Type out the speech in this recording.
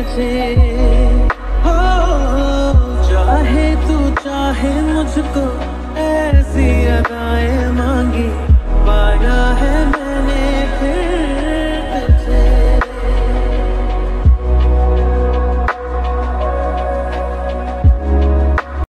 तुझे हो चाहे तू चाहे मुझको।